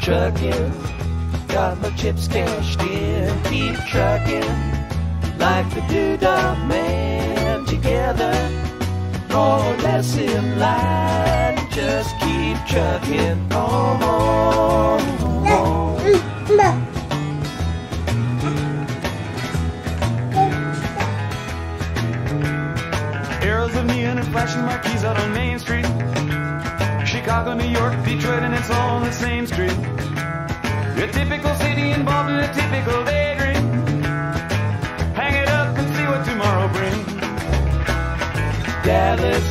Trucking, got my chips cashed in. Keep trucking, like the doodah man. Together, more or less in line. Just keep trucking. Arrows Main Street. Chicago, New York, Detroit, and it's all on the same street. A typical city involved in a typical daydream. Hang it up and see what tomorrow brings. Dallas,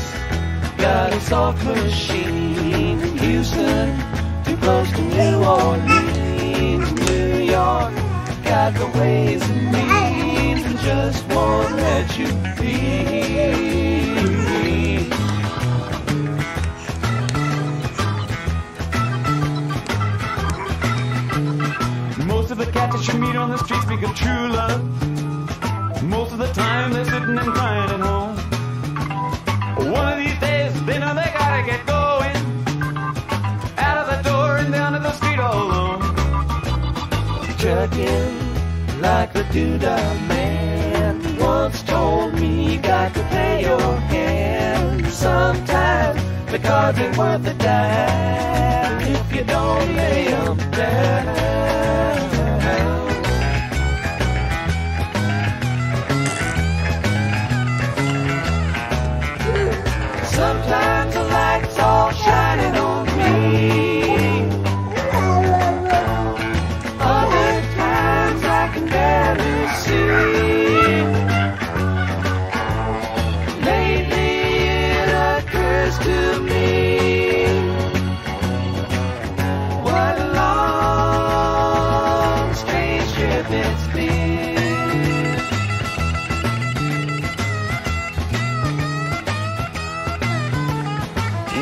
got a soft machine. Houston, too close to New Orleans. New York, got the ways and means, and just won't let you be. On the street speak of true love. Most of the time they're sitting and crying at home. One of these days they know they gotta get going. Out of the door and down to the street all alone. Trucking like the doodah man once told me you got to pay your hand. Sometimes the cards ain't worth a dime if you don't lay 'em down.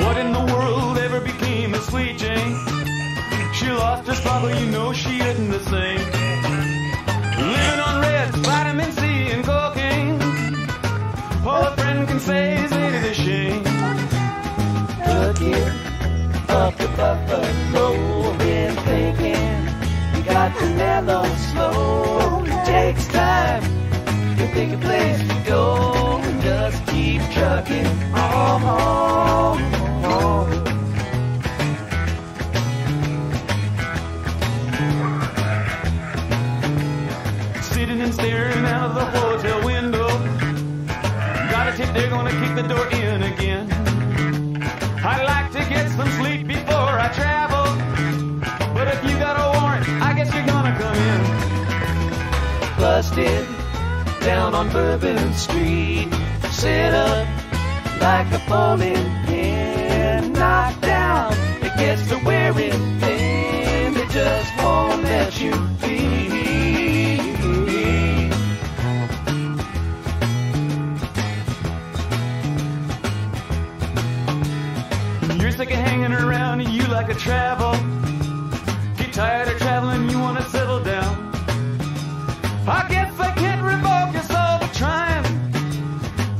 What in the world ever became of Sweet Jane? She lost her but you know she isn't the same. Gonna kick the door in again. I'd like to get some sleep before I travel. But if you got a warrant, I guess you're gonna come in. busted down on Bourbon Street. Set up like a bowling pin, knocked down. It gets to wearing thin. They just won't let you be. Sick of hanging around and you like to travel. Get tired of traveling, you wanna settle down. I guess I can't revoke your soul for trying.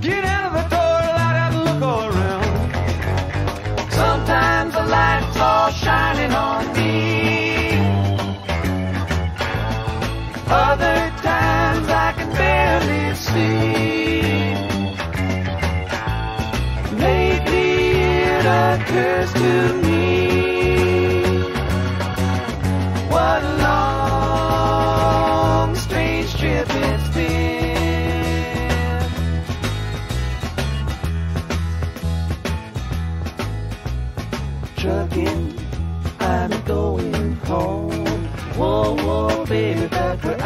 Get out of the door, light out and look all around. Sometimes the lights all shining on me. Other times I can barely see. Occurs to me. What a long, strange trip it's been. trucking, I'm going home. Whoa, whoa, baby, back where